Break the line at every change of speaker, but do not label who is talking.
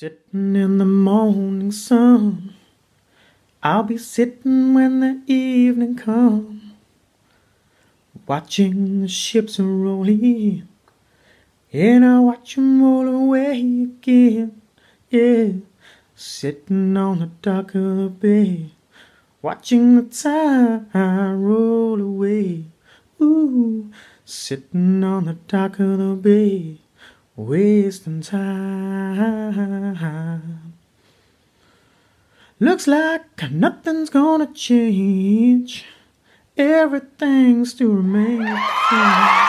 Sitting in the morning sun, I'll be sitting when the evening comes, watching the ships roll in, and i'll watch 'em roll away again. Yeah, sitting on the dock of the bay, watching the tide roll away. Ooh, sitting on the dock of the bay wasting time. Looks like nothing's gonna change. Everything still remains the same.